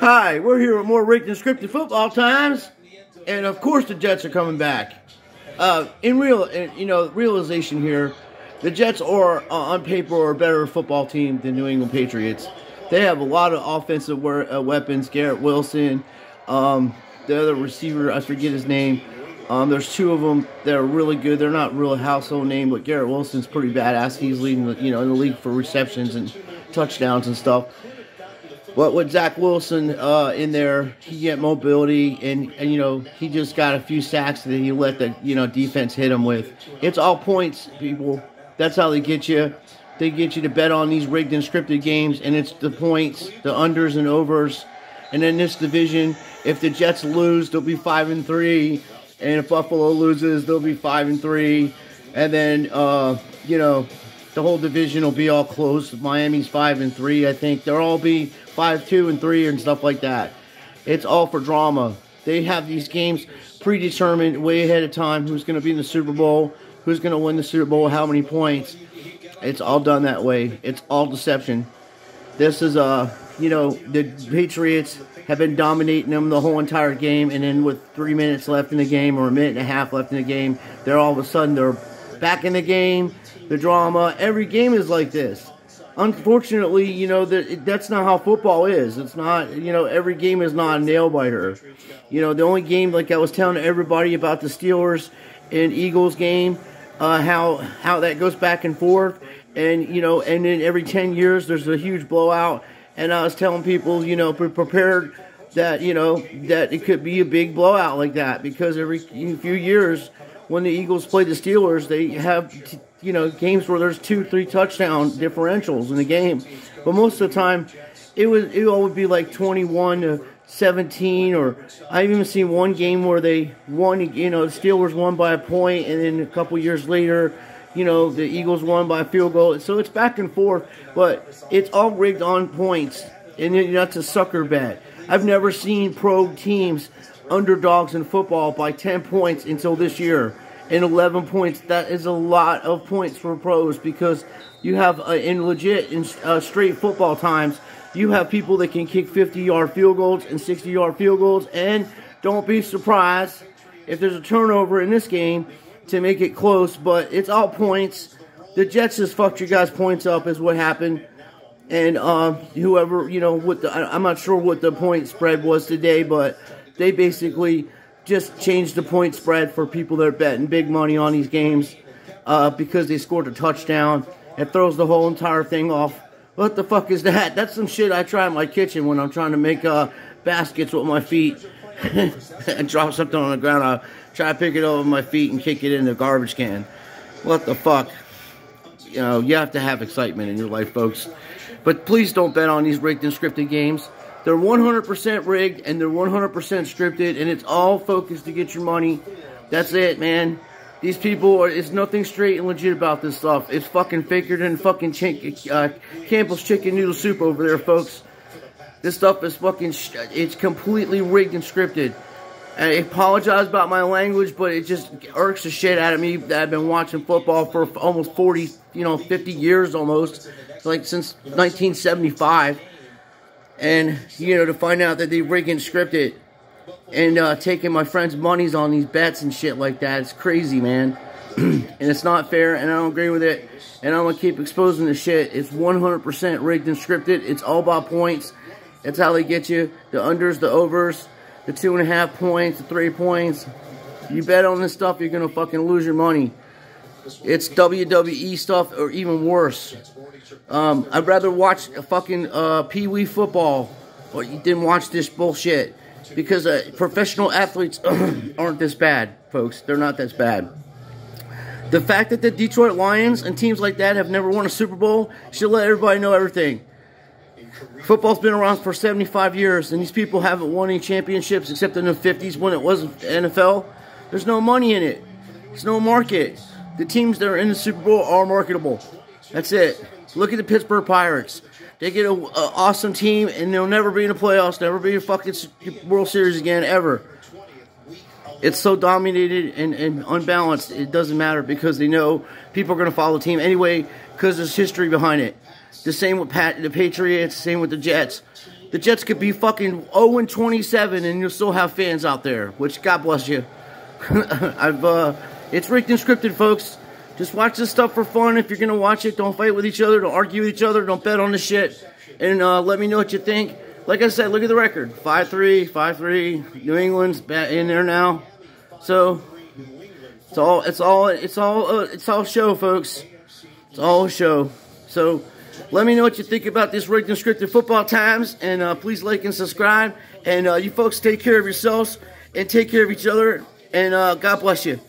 Hi, we're here with more rigged and scripted football times, and of course the Jets are coming back. Uh, in real, you know, realization here, the Jets are uh, on paper a better football team than New England Patriots. They have a lot of offensive uh, weapons. Garrett Wilson, um, the other receiver, I forget his name. Um, there's two of them that are really good. They're not really household name, but Garrett Wilson's pretty badass. He's leading, the, you know, in the league for receptions and touchdowns and stuff. But with Zach Wilson uh, in there, he get mobility, and, and you know he just got a few sacks that he let the you know defense hit him with. It's all points, people. That's how they get you. They get you to bet on these rigged and scripted games, and it's the points, the unders and overs. And in this division, if the Jets lose, they'll be five and three, and if Buffalo loses, they'll be five and three. And then, uh, you know, the whole division will be all close. Miami's five and three, I think. They'll all be five, two, and three, and stuff like that. It's all for drama. They have these games predetermined way ahead of time. Who's going to be in the Super Bowl? Who's going to win the Super Bowl? How many points? It's all done that way. It's all deception. This is a, uh, you know, the Patriots have been dominating them the whole entire game, and then with three minutes left in the game or a minute and a half left in the game, they're all of a sudden they're back in the game the drama. Every game is like this. Unfortunately, you know that that's not how football is. It's not, you know, every game is not a nail biter. You know, the only game, like I was telling everybody about the Steelers and Eagles game, uh, how how that goes back and forth, and you know, and then every ten years there's a huge blowout. And I was telling people, you know, be prepared that you know that it could be a big blowout like that because every few years when the Eagles play the Steelers, they have you know games where there's two, three touchdown differentials in the game, but most of the time it was it would be like 21 to 17, or I've even seen one game where they won. You know, the Steelers won by a point, and then a couple years later. You know, the Eagles won by a field goal. So it's back and forth, but it's all rigged on points. And that's a sucker bet. I've never seen pro teams underdogs in football by 10 points until this year. And 11 points, that is a lot of points for pros because you have, uh, in legit, in uh, straight football times, you have people that can kick 50 yard field goals and 60 yard field goals. And don't be surprised if there's a turnover in this game to make it close, but it's all points. The Jets just fucked your guys' points up, is what happened. And uh, whoever, you know, what the, I'm not sure what the point spread was today, but they basically just changed the point spread for people that are betting big money on these games uh, because they scored a touchdown. It throws the whole entire thing off. What the fuck is that? That's some shit I try in my kitchen when I'm trying to make uh, baskets with my feet. and drop something on the ground. I try to pick it up with my feet and kick it in the garbage can. What the fuck? You know, you have to have excitement in your life, folks. But please don't bet on these rigged and scripted games. They're 100% rigged and they're 100% scripted and it's all focused to get your money. That's it, man. These people, are, it's nothing straight and legit about this stuff. It's fucking faker than fucking uh, Campbell's chicken noodle soup over there, folks. This stuff is fucking, it's completely rigged and scripted. I apologize about my language, but it just irks the shit out of me that I've been watching football for almost 40, you know, 50 years almost, like since 1975 and you know to find out that they rigging scripted and uh, taking my friends' monies on these bets and shit like that. It's crazy, man, and it's not fair, and I don't agree with it. And I'm gonna keep exposing the shit. It's 100% rigged and scripted. It's all about points. That's how they get you. The unders, the overs, the two and a half points, the three points. You bet on this stuff, you're gonna fucking lose your money. It's WWE stuff or even worse. Um, I'd rather watch a fucking uh, Pee Wee football or you didn't watch this bullshit because uh, professional athletes aren't this bad, folks. They're not this bad. The fact that the Detroit Lions and teams like that have never won a Super Bowl should let everybody know everything. Football's been around for 75 years, and these people haven't won any championships except in the 50s when it was NFL. There's no money in it. There's no market. The teams that are in the Super Bowl are marketable. That's it. Look at the Pittsburgh Pirates. They get an awesome team, and they'll never be in the playoffs, never be in fucking World Series again, ever. It's so dominated and, and unbalanced, it doesn't matter because they know people are going to follow the team anyway because there's history behind it. The same with Pat, the Patriots, same with the Jets. the Jets could be fucking 0 and 27 and you'll still have fans out there. Which God bless you. I've uh, it's rigged and scripted, folks. Just watch this stuff for fun. If you're gonna watch it, don't fight with each other, don't argue with each other, don't bet on the shit, and uh, let me know what you think. Like I said, look at the record: 5-3, 5-3. New England's in there now, so it's all it's all it's all uh, it's all show, folks. It's all show. So let me know what you think about this rigged and scripted football times, and uh, please like and subscribe. And uh, you folks take care of yourselves and take care of each other. And uh, God bless you.